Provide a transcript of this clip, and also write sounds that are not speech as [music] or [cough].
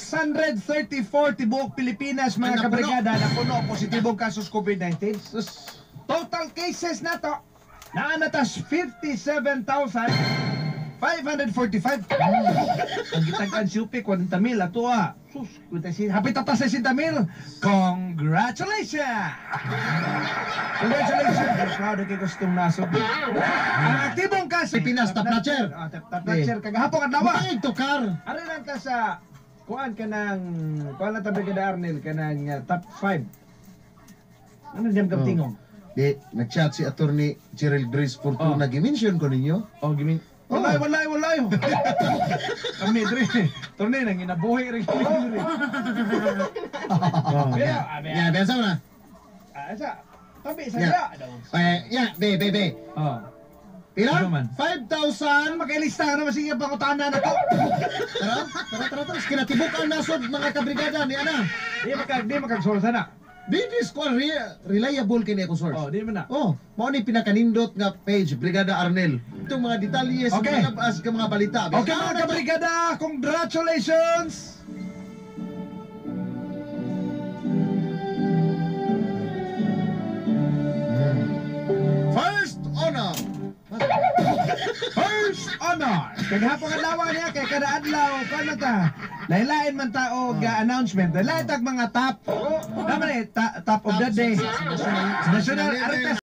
134 tibuok Pilipinas mga Ang kabrigada na puno positibong kasos COVID-19. Sus. Total cases na to na natas 57,545. Ang gitagkan siupi 40 mil ato ah. Sus, si hapit ta 60 mil. Congratulations. Congratulations. Proud kay gustong nasod. Ang aktibong kaso Pilipinas, top notcher. Ah, top top notcher kagahapon adlaw. Bakit to car? Ano lang ka sa kuan ka ng na tabi ka na Arnel ka ng uh, top 5. Ano diyam Oh. kang tingong? Di, nag-chat si attorney Cheryl Grace Fortuna. Oh. Nag-mention ko ninyo. Oh, gimin. Walay, Oh. walay, walay. [laughs] Kami dre. Torne nang inabuhay rin kami dre. [laughs] Oh, yeah. abi, Yeah, bensa mo na. ah, sa tabi sa Yeah. yeah. daw. Eh, yeah, be, be, be. Oh. Ano man? 5,000. Makailista ka naman sige pangutana na to. Tara, tara, tara, tara. Kinatibok ang nasod mga kabrigada ni Ana. Di makag di makagsolsa na. This ko re- reliable kini ako source. Oh, di man na. Oh, mao ni pinakanindot nga page Brigada Arnel. Itong mga detalye sa Okay. mga ka mga balita. Okay mga kabrigada, congratulations! Honor! Kaghapon adlaw niya kay kada adlaw kano ta? Lain-lain man ta og uh, announcement. Lain tag mga top. Naman eh, ta- top of the day. National, Artes